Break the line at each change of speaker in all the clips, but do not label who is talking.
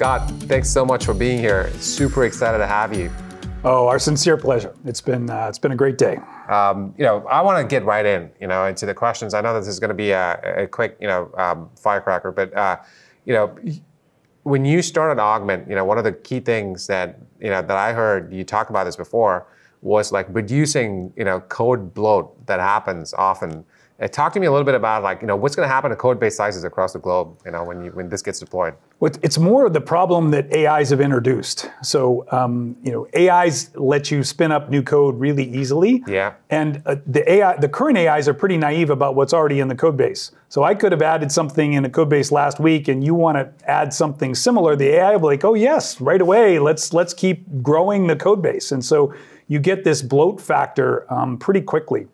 Scott, thanks so much for being here. Super excited to have you.
Oh, our sincere pleasure. It's been uh, it's been a great day.
Um, you know, I want to get right in, you know, into the questions. I know this is going to be a, a, quick, you know, um, firecracker, but uh, you know, when you started Augment, you know, one of the key things that you know that I heard you talk about this before was like reducing, you know, code bloat that happens often talk to me a little bit about like you know what's going to happen to code base sizes across the globe. You know when you, when this gets deployed.
Well, it's more of the problem that AIs have introduced. So um, you know AIs let you spin up new code really easily.
Yeah.
And uh, the AI, the current AIs are pretty naive about what's already in the code base. So I could have added something in a code base last week, and you want to add something similar. The AI will be like, oh yes, right away. Let's let's keep growing the code base. And so you get this bloat factor um, pretty quickly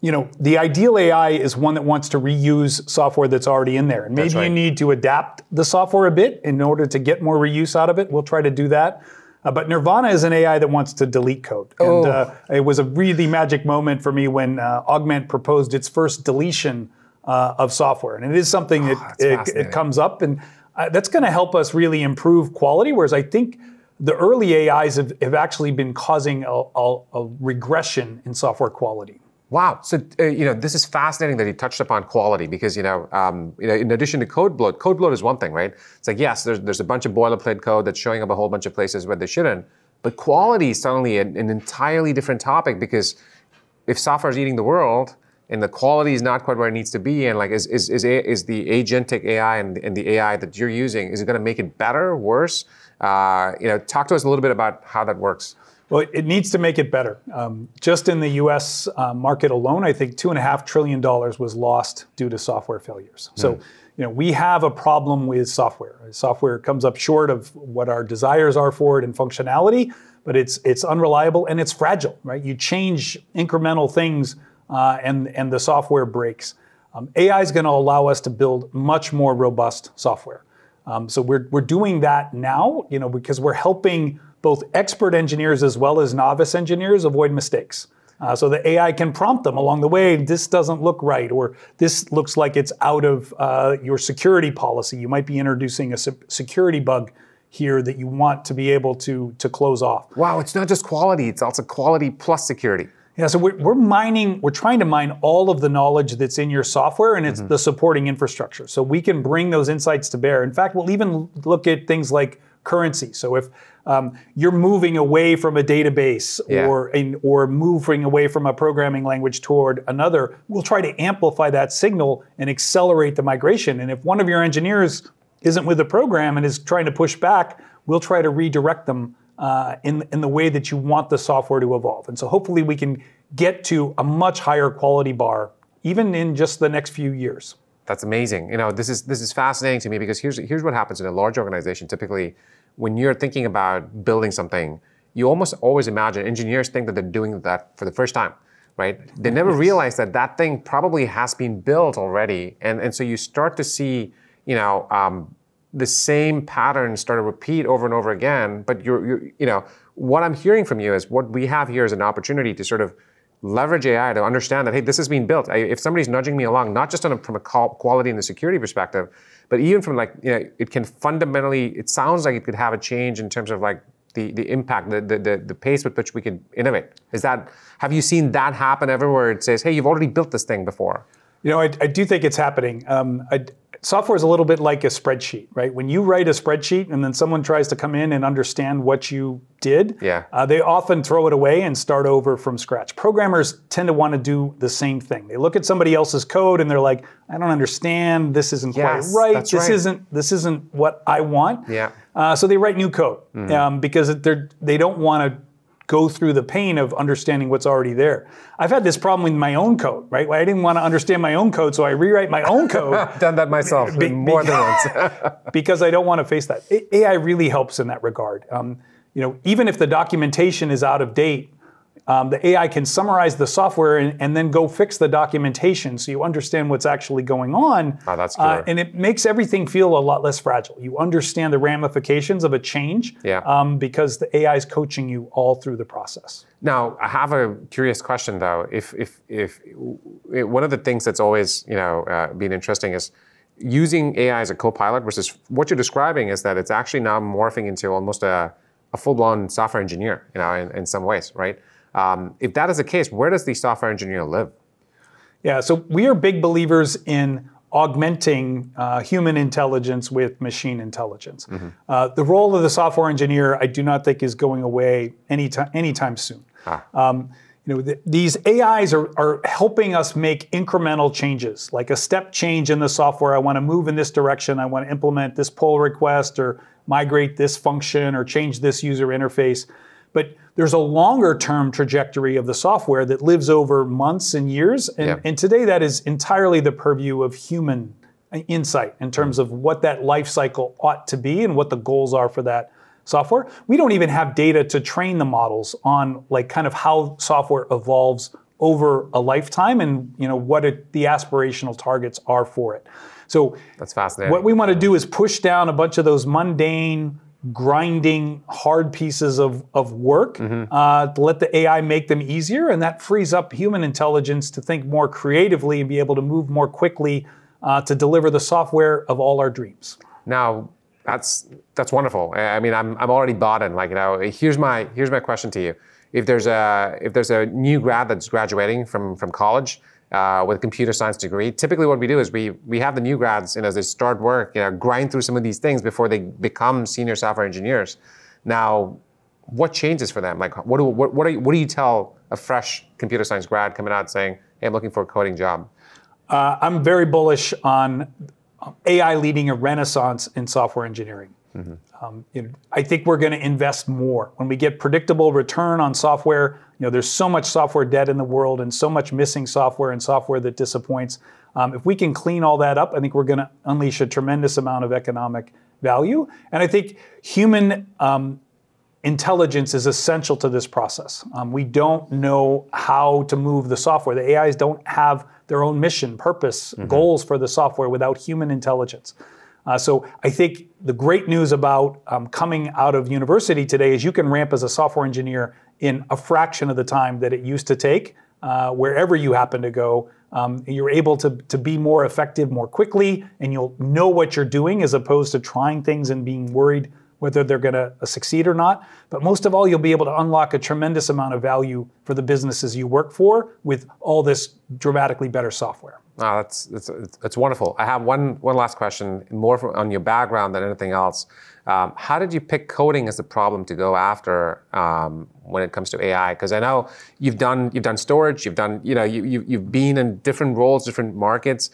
you know, the ideal AI is one that wants to reuse software that's already in there. And maybe right. you need to adapt the software a bit in order to get more reuse out of it. We'll try to do that. Uh, but Nirvana is an AI that wants to delete code.
Oh.
And
uh,
it was a really magic moment for me when uh, Augment proposed its first deletion uh, of software. And it is something
oh,
that it, it, comes up, and uh, that's going to help us really improve quality. Whereas I think the early AIs have, have actually been causing a, a, a regression in software quality.
Wow. So uh, you know, this is fascinating that he touched upon quality because you know, um, you know, in addition to code bloat, code bloat is one thing, right? It's like yes, there's there's a bunch of boilerplate code that's showing up a whole bunch of places where they shouldn't, but quality is suddenly an, an entirely different topic because if software is eating the world and the quality is not quite where it needs to be, and like is is is, a, is the agentic AI and, and the AI that you're using is it going to make it better, worse? Uh, you know, talk to us a little bit about how that works.
Well, it needs to make it better. Um, just in the US uh, market alone, I think $2.5 trillion was lost due to software failures. Mm. So, you know, we have a problem with software. Software comes up short of what our desires are for it in functionality, but it's, it's unreliable and it's fragile, right? You change incremental things uh, and, and the software breaks. Um, AI is going to allow us to build much more robust software. Um, so we're, we're doing that now, you know, because we're helping both expert engineers as well as novice engineers avoid mistakes. Uh, so the AI can prompt them along the way. This doesn't look right, or this looks like it's out of uh, your security policy. You might be introducing a security bug here that you want to be able to to close off.
Wow, it's not just quality; it's also quality plus security.
Yeah, so we're, we're mining, we're trying to mine all of the knowledge that's in your software and it's mm-hmm. the supporting infrastructure. So we can bring those insights to bear. In fact, we'll even look at things like currency. So if um, you're moving away from a database
yeah.
or in, or moving away from a programming language toward another, we'll try to amplify that signal and accelerate the migration. And if one of your engineers isn't with the program and is trying to push back, we'll try to redirect them uh, in, in the way that you want the software to evolve. And so hopefully we can get to a much higher quality bar, even in just the next few years.
That's amazing. You know, this is this is fascinating to me because here's here's what happens in a large organization. Typically, when you're thinking about building something, you almost always imagine engineers think that they're doing that for the first time, right? They never realize that that thing probably has been built already, and and so you start to see, you know, um, the same patterns start to repeat over and over again. But you're, you're, you know, what I'm hearing from you is what we have here is an opportunity to sort of leverage AI to understand that hey, this is being built. I, if somebody's nudging me along, not just a, from a quality and the security perspective, but even from like you know, it can fundamentally. It sounds like it could have a change in terms of like the, the impact, the, the, the, pace with which we can innovate. Is that, have you seen that happen everywhere? It says, hey, you've already built this thing before.
You know, I, I do think it's happening. Um, I, software is a little bit like a spreadsheet, right? When you write a spreadsheet and then someone tries to come in and understand what you did,
yeah.
Uh, they often throw it away and start over from scratch. Programmers tend to want to do the same thing. They look at somebody else's code and they're like, "I don't understand. This isn't
yes,
quite right.
This
right. isn't this isn't what I want."
Yeah.
Uh, so they write new code mm-hmm. um, because they're they don't want to go through the pain of understanding what's already there. I've had this problem with my own code, right? I didn't want to understand my own code, so I rewrite my own code.
I've done that myself be, more than once.
because I don't want to face that. AI really helps in that regard. Um, you know, even if the documentation is out of date, um, the AI can summarize the software and, and, then go fix the documentation so you understand what's actually going on.
Oh, that's uh,
and it makes everything feel a lot less fragile. You understand the ramifications of a change
yeah. um,
because the AI is coaching you all through the process.
Now, I have a curious question though. If, if, if one of the things that's always you know uh, been interesting is using AI as a co-pilot versus what you're describing is that it's actually now morphing into almost a, a full-blown software engineer, you know, in, in some ways, right? Um, if that is the case, where does the software engineer live?
Yeah, so we are big believers in augmenting uh, human intelligence with machine intelligence. Mm-hmm. Uh, the role of the software engineer, I do not think, is going away anytime anytime soon. Ah. Um, you know, the, these AIs are, are helping us make incremental changes, like a step change in the software. I want to move in this direction. I want to implement this pull request or migrate this function or change this user interface. But there's a longer term trajectory of the software that lives over months and years. And, and today that is entirely the purview of human uh, insight in terms of what that life cycle ought to be and what the goals are for that software. We don't even have data to train the models on like kind of how software evolves over a lifetime and you know what it, the aspirational targets are for it. So
that's fascinating.
What we want to do is push down a bunch of those mundane grinding hard pieces of, of work mm-hmm. uh, to let the AI make them easier. And that frees up human intelligence to think more creatively and be able to move more quickly uh, to deliver the software of all our dreams.
Now, that's that's wonderful. I mean, I'm, I'm already bought in. Like, you know, here's my here's my question to you. If there's a if there's a new grad that's graduating from from college, uh, with a computer science degree. Typically, what we do is we we have the new grads, you know, as they start work, you know, grind through some of these things before they become senior software engineers. Now, what changes for them? Like, what do what what, you, what do you tell a fresh computer science grad coming out saying, "Hey, I'm looking for a coding job"?
Uh, I'm very bullish on AI leading a renaissance in software engineering. Mm-hmm. Um, you know, I think we're going to invest more when we get predictable return on software. You know, there's so much software debt in the world and so much missing software and software that disappoints. Um, if we can clean all that up, I think we're going to unleash a tremendous amount of economic value. And I think human um, intelligence is essential to this process. Um, we don't know how to move the software. The AIs don't have their own mission, purpose, mm-hmm. goals for the software without human intelligence. Uh, so I think the great news about um, coming out of university today is you can ramp as a software engineer in a fraction of the time that it used to take, uh, wherever you happen to go. Um, you're able to, to be more effective more quickly, and you'll know what you're doing as opposed to trying things and being worried whether they're going to succeed or not. But most of all, you'll be able to unlock a tremendous amount of value for the businesses you work for with all this dramatically better software.
Oh, that's, that's, that's wonderful. I have one, one last question, more on your background than anything else. Um, how did you pick coding as the problem to go after um, when it comes to AI? Because I know you've done you've done storage, you've done you know you, you you've been in different roles, different markets.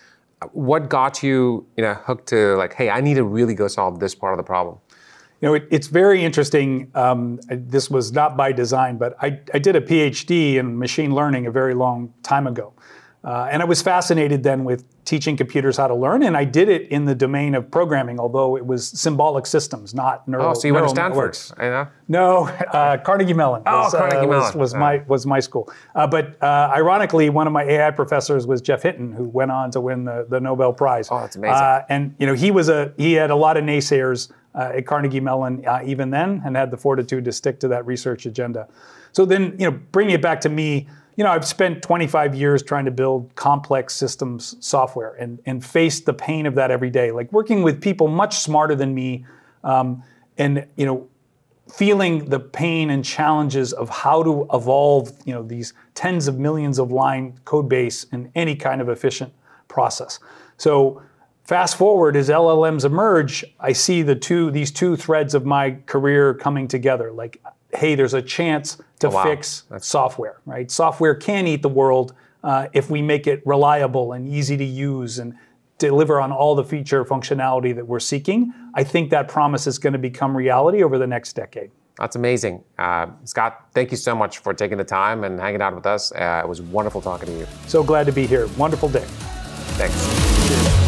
What got you you know hooked to like, hey, I need to really go solve this part of the problem?
You know, it, it's very interesting. Um, this was not by design, but I, I did a PhD in machine learning a very long time ago. Uh, and I was fascinated then with teaching computers how to learn, and I did it in the domain of programming, although it was symbolic systems, not neural.
Oh, so you went to Stanford? I know.
No, uh, Carnegie Mellon.
Oh,
was,
Carnegie uh, Mellon
was, was my was my school. Uh, but uh, ironically, one of my AI professors was Geoffrey Hinton, who went on to win the, the Nobel Prize.
Oh, that's amazing. Uh,
and you know, he was a he had a lot of naysayers at Carnegie Mellon even then, and had the fortitude to stick to that research agenda. So then, you know, bringing it back to me you know, I've spent 25 years trying to build complex systems software and, and face the pain of that every day. Like working with people much smarter than me um, and, you know, feeling the pain and challenges of how to evolve, you know, these tens of millions of line code base in any kind of efficient process. So fast forward as LLMs emerge, I see the two, these two threads of my career coming together. Like hey, there's a chance to oh, wow. fix That's... software, right? Software can eat the world uh, if we make it reliable and easy to use and deliver on all the feature functionality that we're seeking. I think that promise is going to become reality over the next decade.
That's amazing. Uh, Scott, thank you so much for taking the time and hanging out with us. Uh, it was wonderful talking to you.
So glad to be here. Wonderful day.
Thanks.